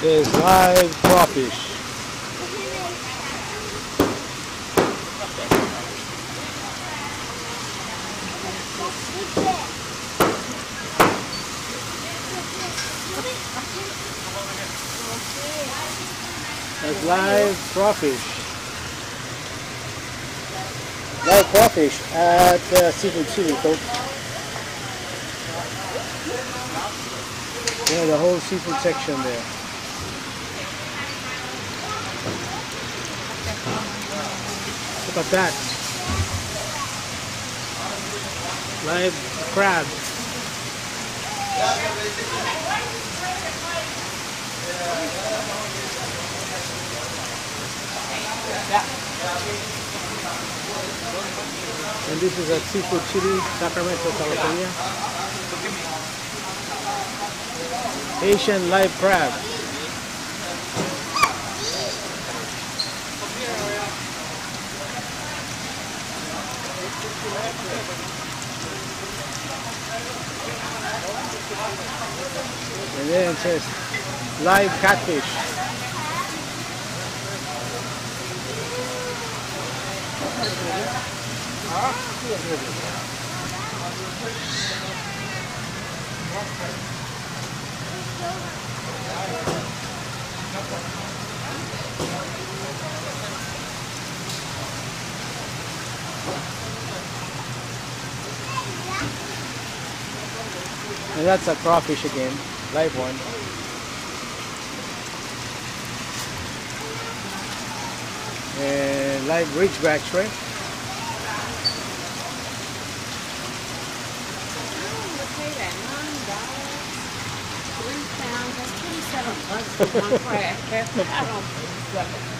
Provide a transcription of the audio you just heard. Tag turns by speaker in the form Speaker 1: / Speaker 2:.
Speaker 1: There's live crawfish. There's live crawfish. Live crawfish at uh, Seafood City, folks. Yeah, the whole seafood section there. Look at that. Live crab. And this is at Seafood City, Sacramento, California. Asian live crab. And then it says live catfish. And that's a crawfish again, live one. And live ridgeback shrimp.
Speaker 2: Twenty-seven bucks one crab. I don't.